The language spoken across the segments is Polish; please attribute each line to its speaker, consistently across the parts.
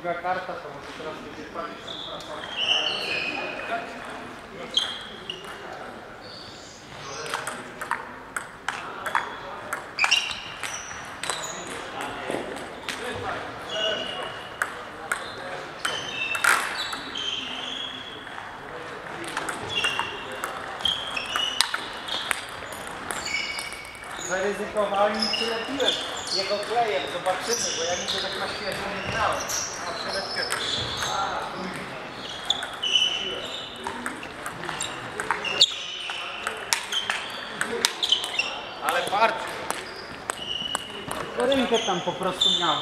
Speaker 1: druga karta, to może teraz będzie palić. Zaryzykowałem i przylepiłem jego klejem, zobaczymy, bo ja nigdy tak na świeżo nie grałem. Rękę tam po prostu miał.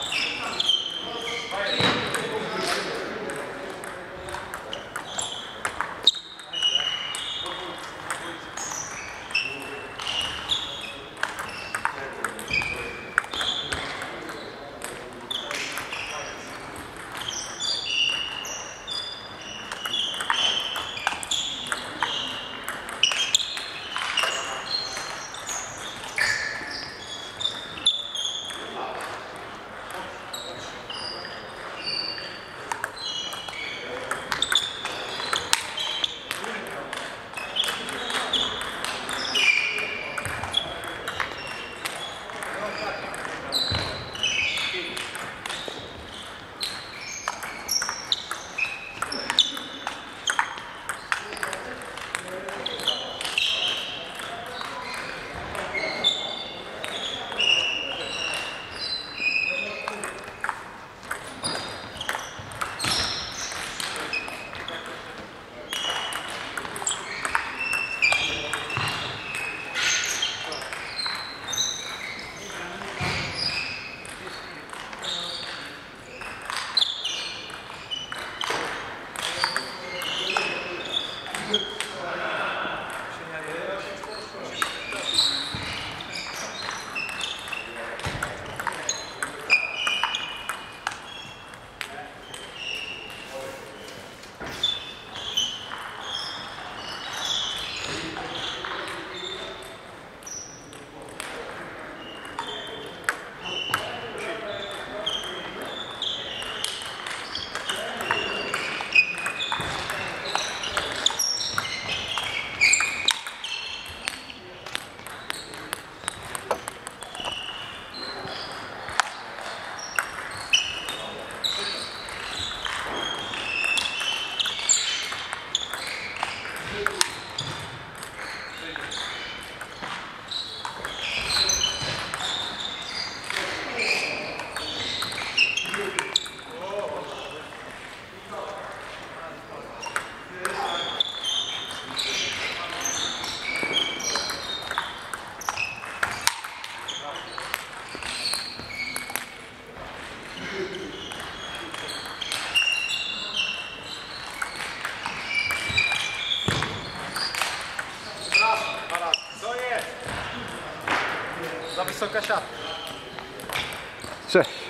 Speaker 1: só cachapa.
Speaker 2: Sim.